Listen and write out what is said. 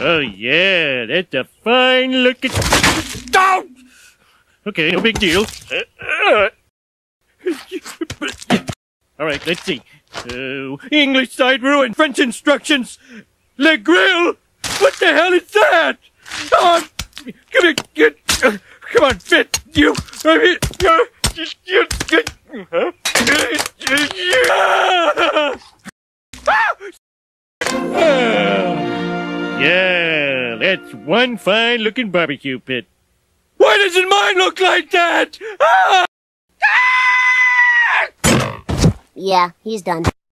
Oh, yeah, that's a fine looking. Don't! Okay, no big deal. All right, let's see. Uh, English side ruined. French instructions. Le grill. What the hell is that? Come on, come here, get, uh, come on, fit you. I mean, uh, that's one fine looking barbecue pit. Why doesn't mine look like that? Ah! Yeah, he's done.